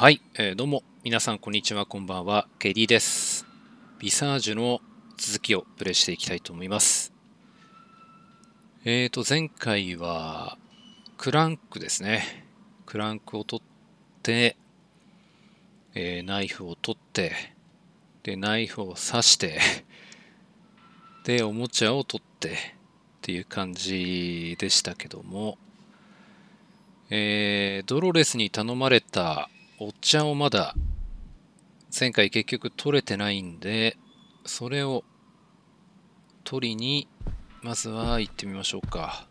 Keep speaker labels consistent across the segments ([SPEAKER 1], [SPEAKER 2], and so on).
[SPEAKER 1] はい、えー、どうも。皆さんこんにちは。こんばんは。ケリーです。ビサージュの続きをプレイしていきたいと思います。えーと前回はクランクですね。クランクを取ってえー、ナイフを取ってでナイフを刺してでおもちゃを取ってっていう感じでしたけどもえー、ドロレスに頼まれたお茶をまだ前回結局取れてないんで、それを取りにまずは行ってみましょうか。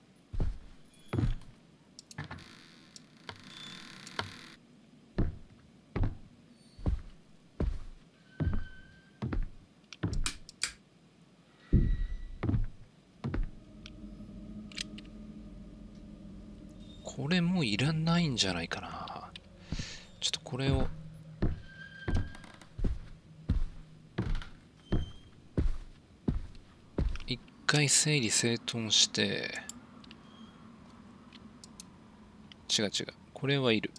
[SPEAKER 1] これもういらないんじゃないかな。ちょっとこれを。一回整理整頓して。違う違う。これはいる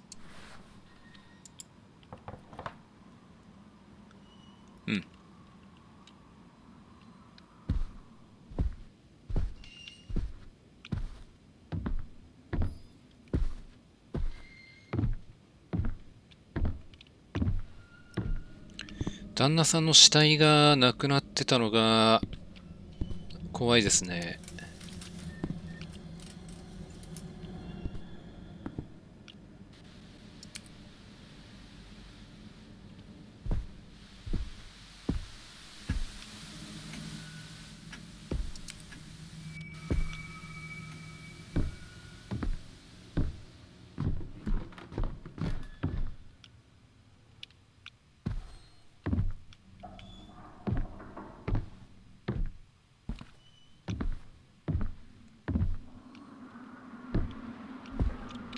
[SPEAKER 1] うん旦那さんの死体がなくなってたのが怖いですね。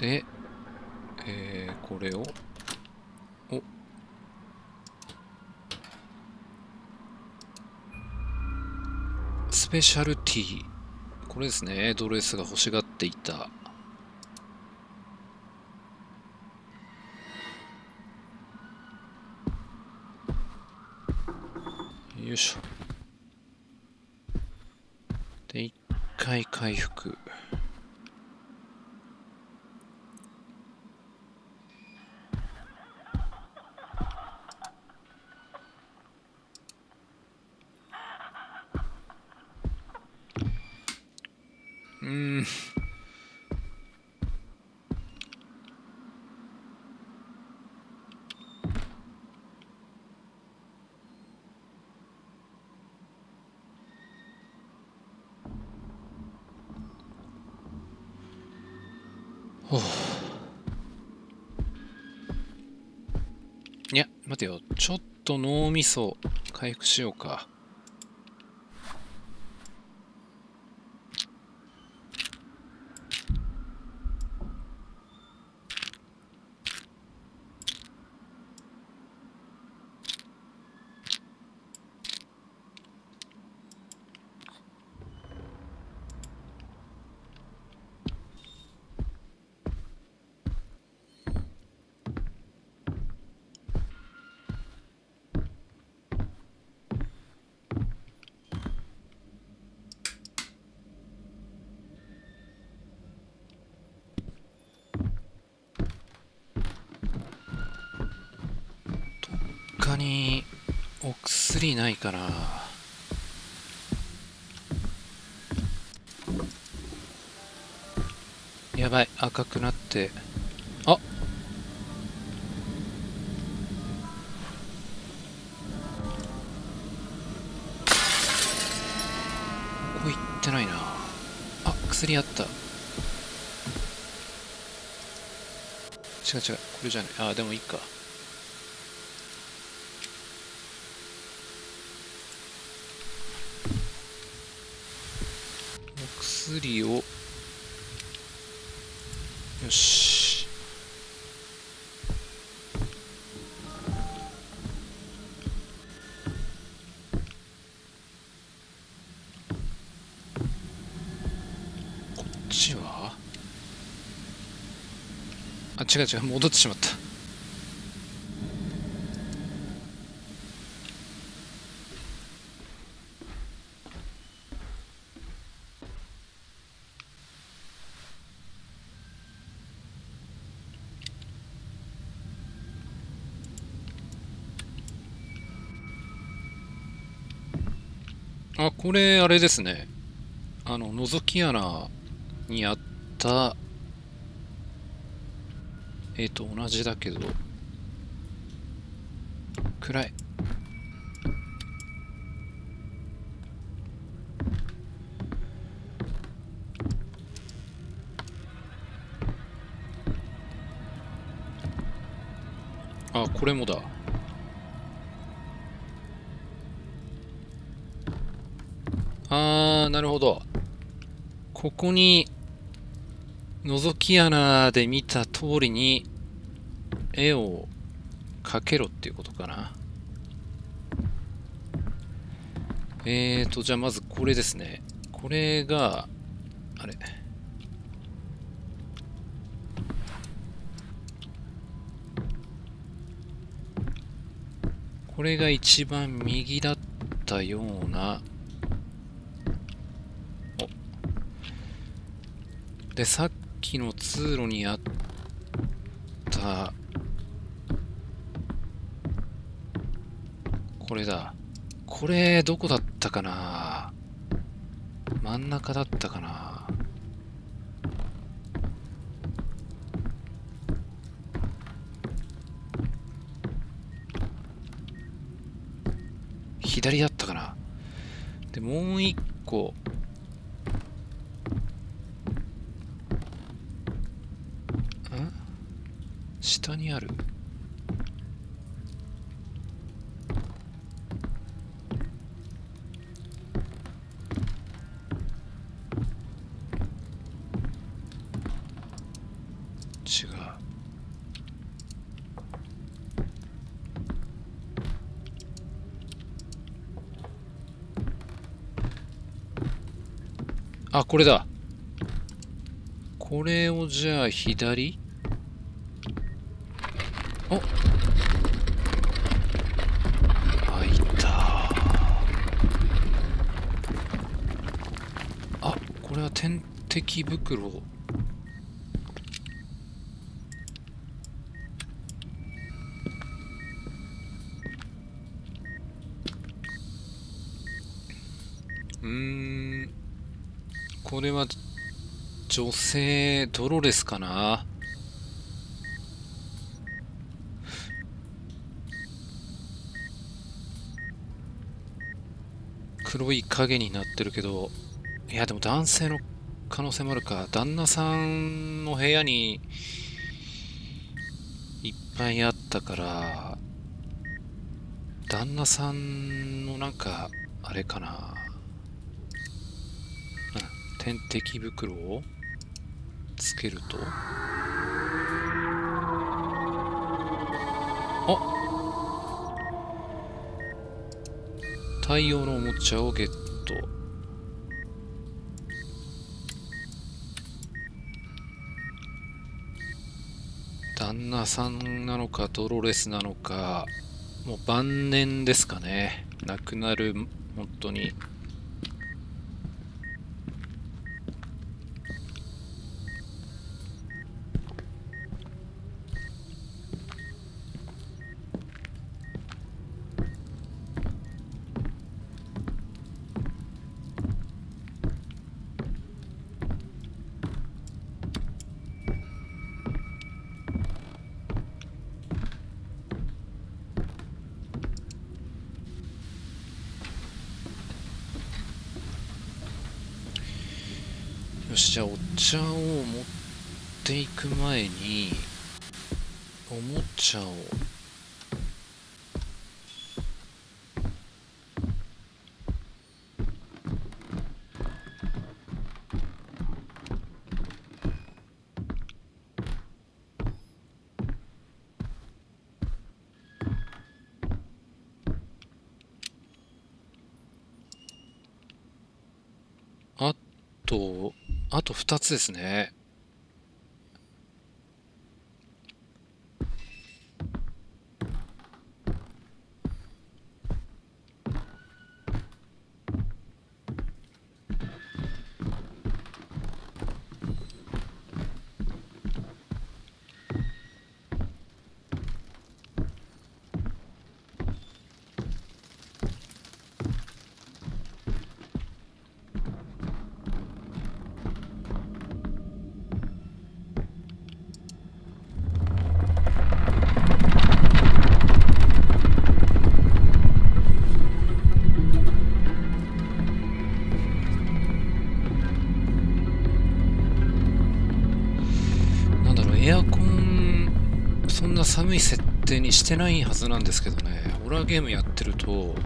[SPEAKER 1] で、えー、これを、おスペシャルティー。これですね、ドレスが欲しがっていた。よいしょ。で、一回回復。うんいや、待てよ。ちょっと脳みそ回復しようか。にお薬ないかなやばい赤くなって。あここ行ってないな。あ薬あった。違う違うこれじゃないあでもいいか。薬を。よし。こっちは？あ違う違う戻ってしまったあ、これ、あれですね。あの、覗き穴にあった、えっ、ー、と、同じだけど、暗い。あ、これもだ。あー、なるほど。ここに、覗き穴で見た通りに、絵を描けろっていうことかな。えーと、じゃあまずこれですね。これが、あれ。これが一番右だったようなでさっきの通路にあったこれだ。これどこだったかな？真ん中だったかな？左だったかな？でもう一個。下にある。違う。あこれだ。これをじゃあ左？お。あいた。あこれは点滴袋。うん。これは女性ドロレスかな？黒い影になってるけど、いや、でも男性の可能性もあるか。旦那さんの部屋にいっぱいあったから、旦那さんのなんか、あれかな。点滴袋をつけると。太陽のおもちゃをゲット。旦那さんなのかドロレスなのかもう晩年ですかね。亡くなる本当によしじゃあお茶を持っていく前におもちゃをあとあと2つですね。寒い設定にしてないはずなんですけどねホラーゲームやってると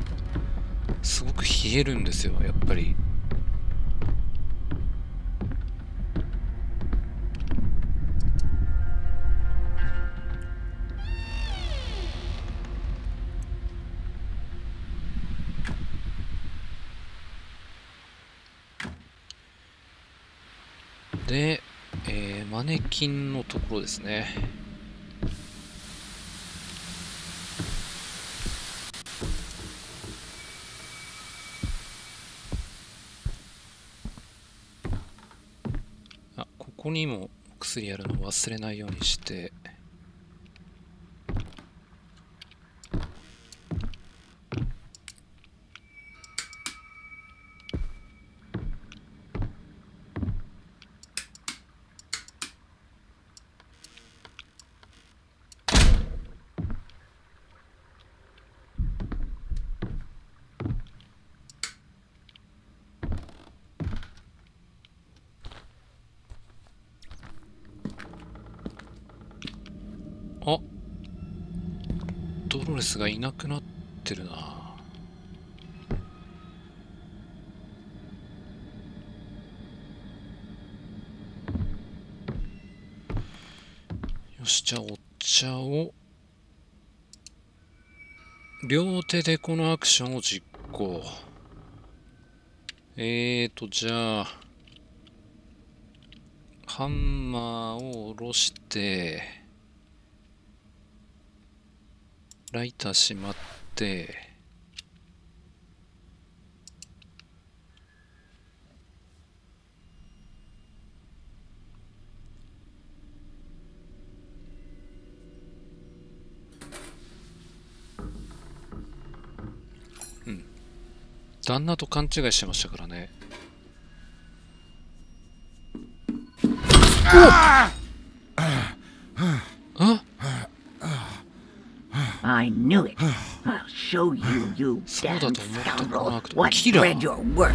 [SPEAKER 1] すごく冷えるんですよやっぱりで、えー、マネキンのところですね。あ、ここにも薬やるの忘れないようにして。スがいなくなってるな。よしじゃあお茶を。両手でこのアクションを実行。えーとじゃあハンマーを下ろしてライターしまってうん。旦那と勘違いしてましたからね。ああ
[SPEAKER 2] knew it. I'll show you, you damn scoundrel, what bread you're worth.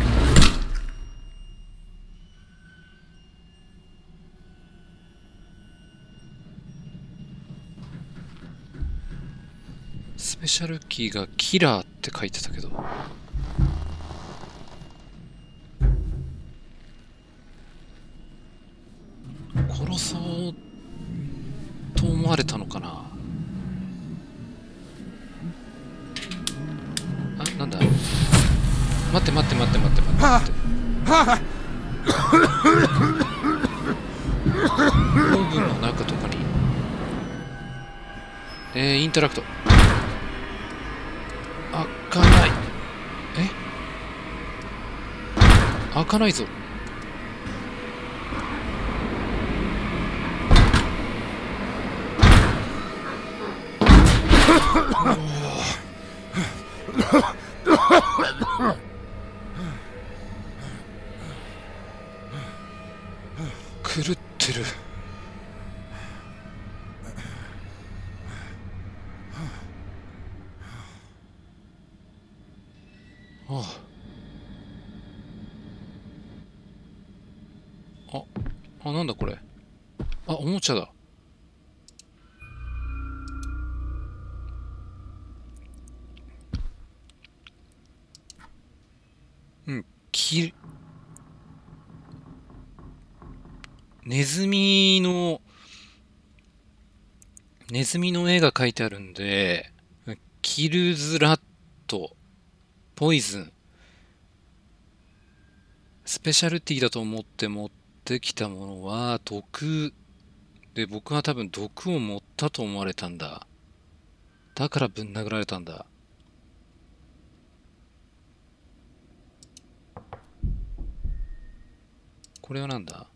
[SPEAKER 1] スペシャルキーがキラーって書いてたけど殺そうと思われたのかななんだ待って待って待って待って待って。待ってオーブンの中とかに。えー、インタラクト。開かない。え？開かないぞ あおもちゃだうんきネズミの、ネズミの絵が描いてあるんで、キルズラット、ポイズン、スペシャルティだと思って持ってきたものは毒。で僕は多分毒を持ったと思われたんだ。だからぶん殴られたんだ。これは何だ？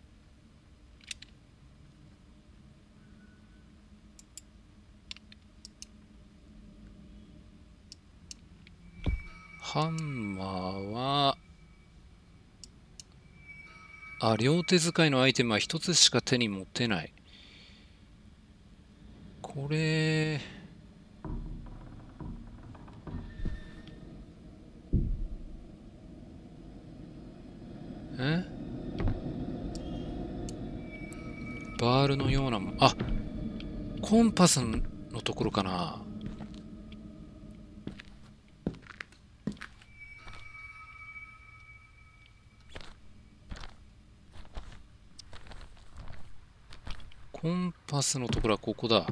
[SPEAKER 1] ハンマーは、あ、両手使いのアイテムは一つしか手に持てない。これ、えバールのようなも、あコンパスのところかなコンパスのところはここだ。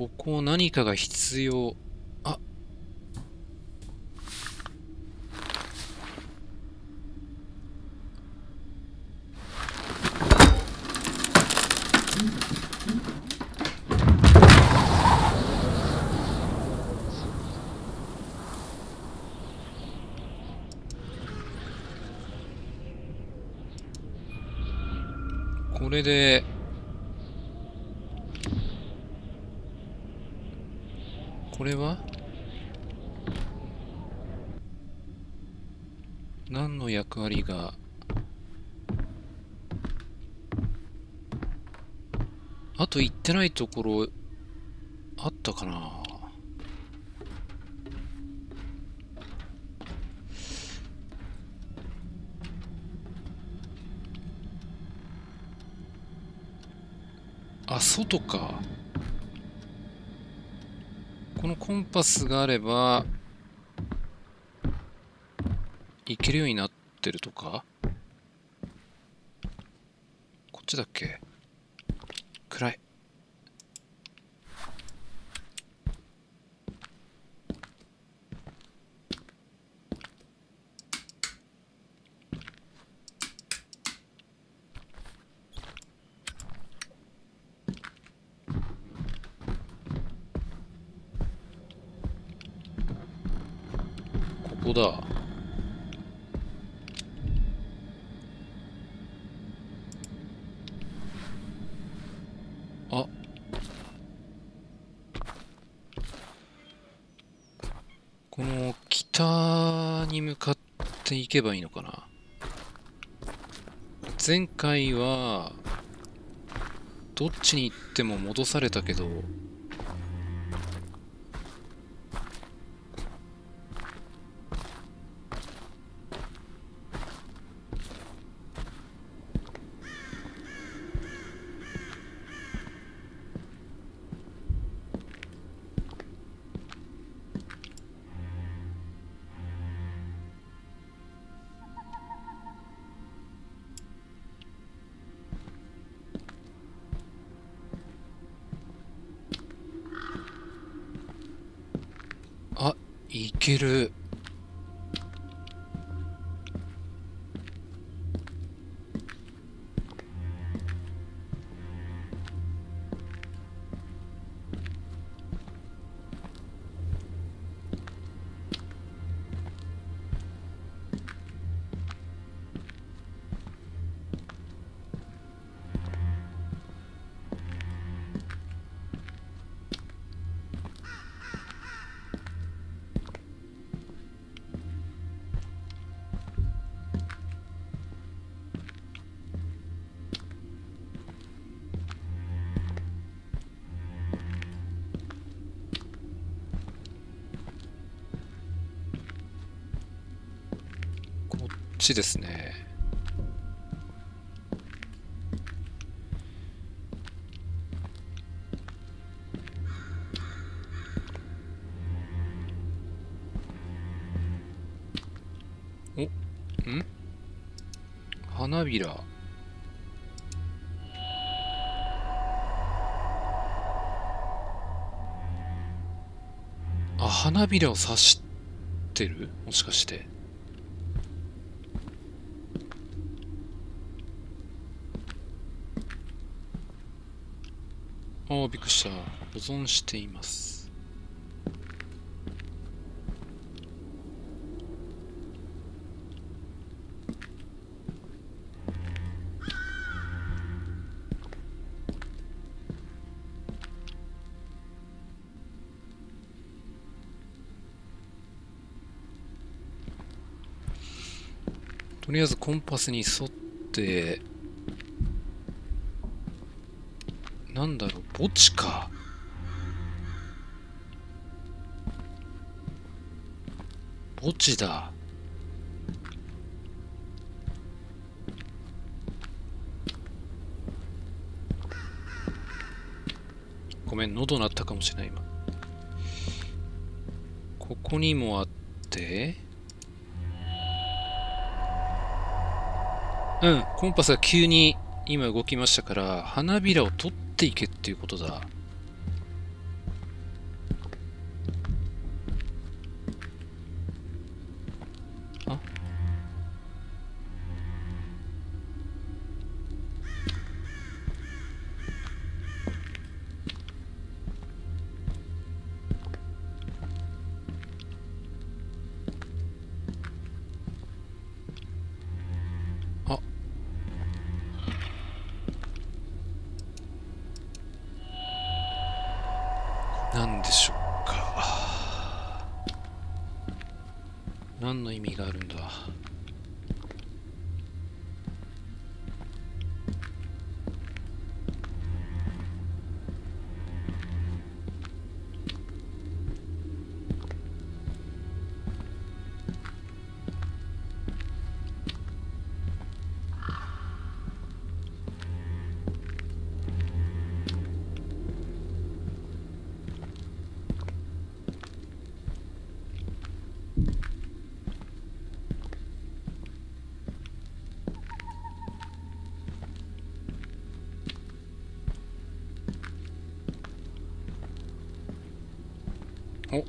[SPEAKER 1] ここ何かが必要。これで、これは何の役割があと行ってないところあったかな。あ、外か。このコンパスがあれば、行けるようになってるとか？こっちだっけ暗い。ここだ。あ。この北に向か行けばいいのかな？前回は、どっちに行っても戻されたけど、ちですね。お、ん？花びら。あ、花びらを刺してる？もしかして。おお、びっくりした。保存しています。とりあえずコンパスに沿って、なんだろう墓地か。墓地だ？ごめん喉鳴ったかもしれない今。ここにもあって。うんコンパスが急に今動きましたから花びらを取っていけっていうことだ。何の意味があるんだ？お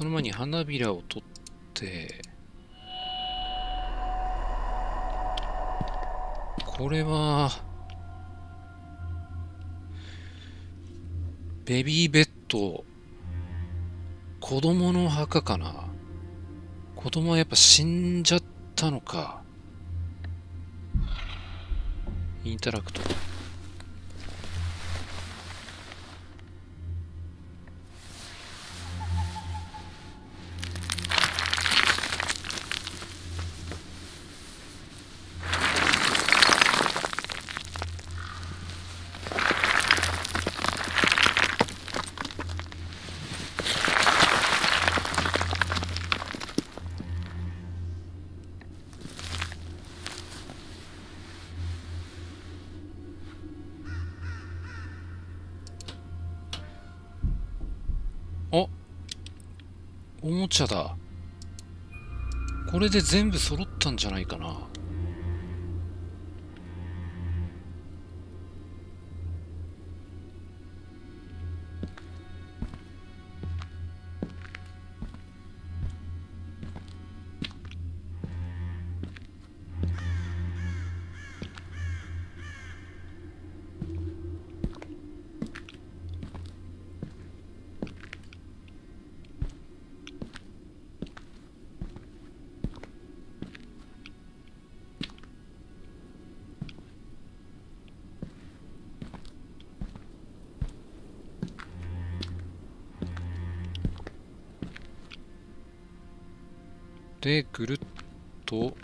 [SPEAKER 1] その前に花びらを取ってこれはベビーベッド子供の墓かな？子供はやっぱ死んじゃったのか？インタラクト。だ。これで全部揃ったんじゃないかな。で、ぐるっと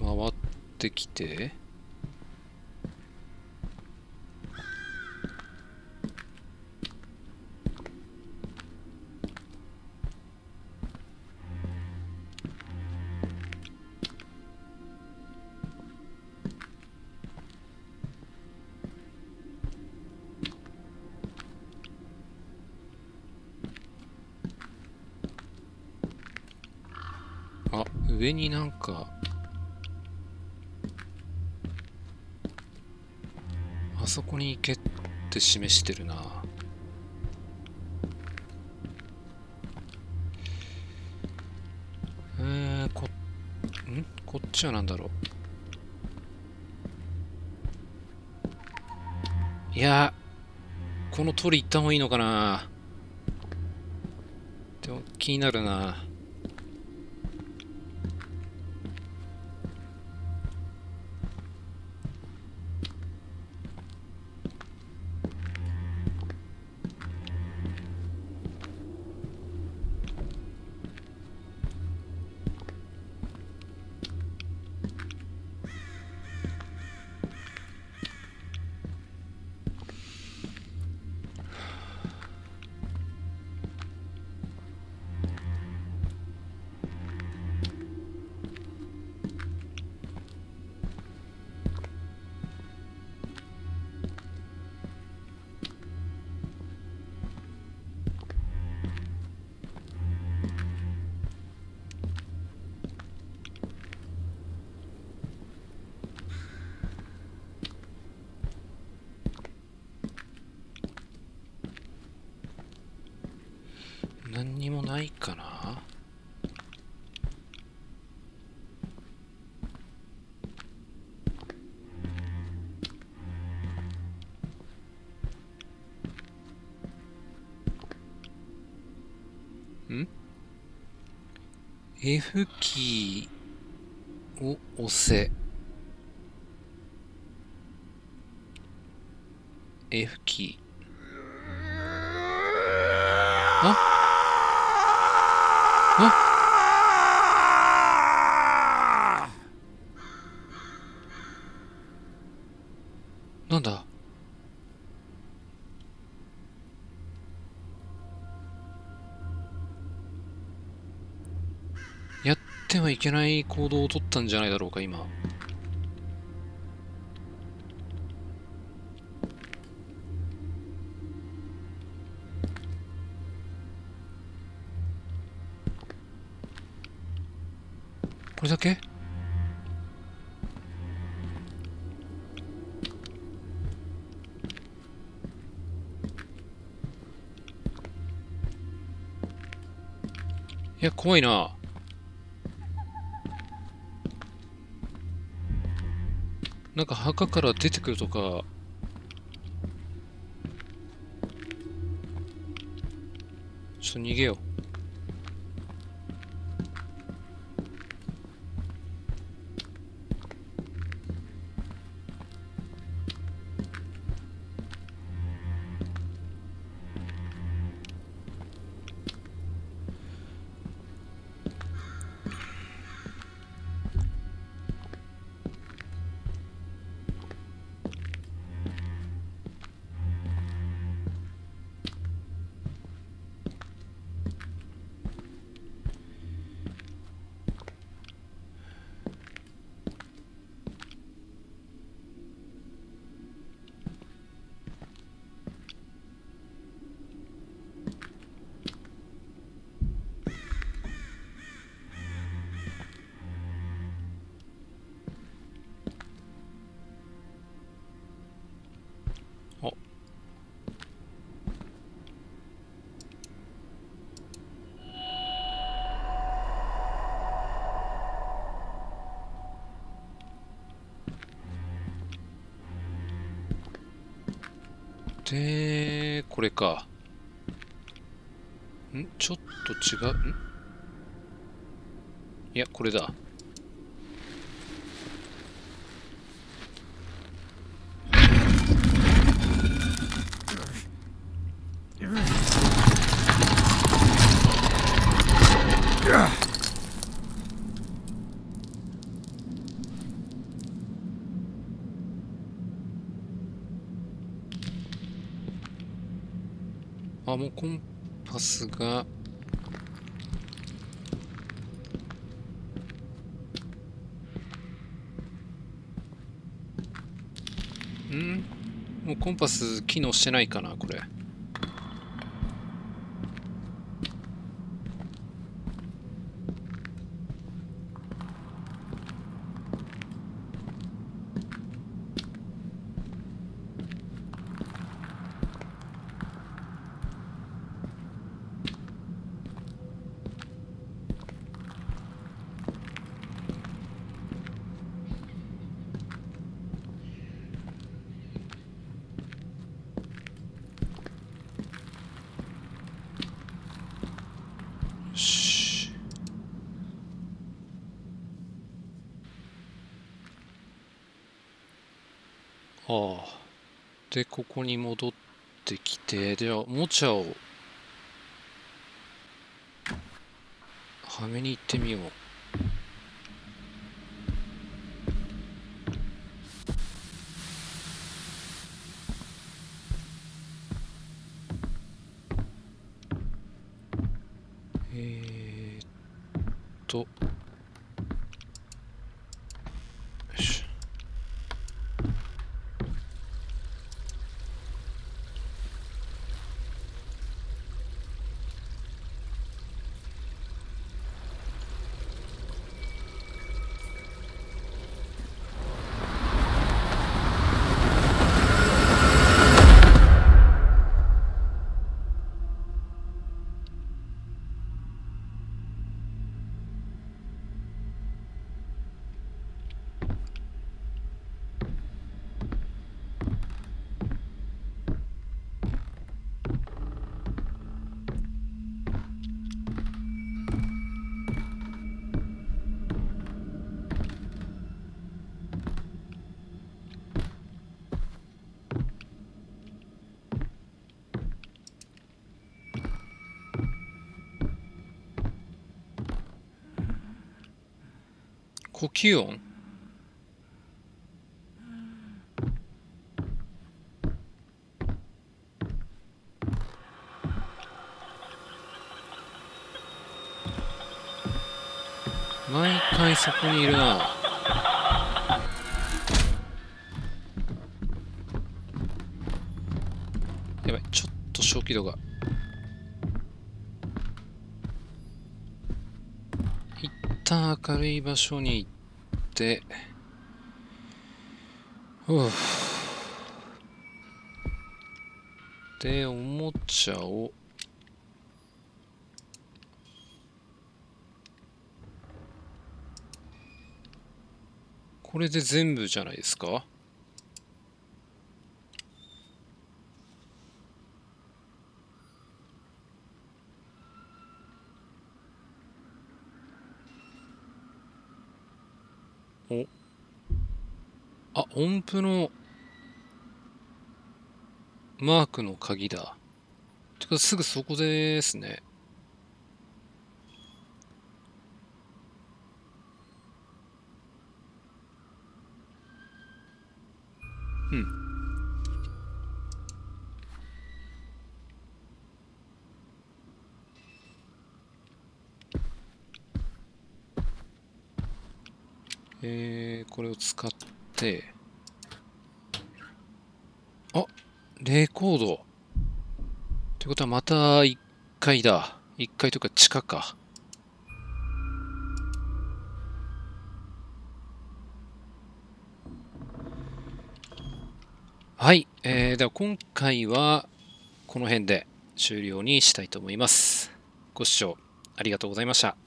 [SPEAKER 1] 回ってきて、上になんかあそこに行けって示してるな。えー、こん？こっちは何だろう。いやこの通り行った方がいいのかな。でも気になるな。ないかなん ?F キーを押せ。F キー。あ？なんだ？やってはいけない行動を取ったんじゃないだろうか今。いや、怖いな。なんか墓から出てくるとか。ちょっと逃げよう。で、これか。ん？ちょっと違う。ん？いや、これだ。あ、もうコンますが、ん？もうコンパス機能してないかな、これ。こに戻ってきてではおもちゃをはめに行ってみようえー、っとよし呼吸音？毎回そこにいるな。やばいちょっと小気度が。明るい場所に行ってでおもちゃをこれで全部じゃないですか？お。あ音符のマークの鍵だ。てかすぐそこですねうんえー、これを使ってあレコード。ってことはまた1階だ。1階とか地下か。はい、えー、では今回はこの辺で終了にしたいと思います。ご視聴ありがとうございました。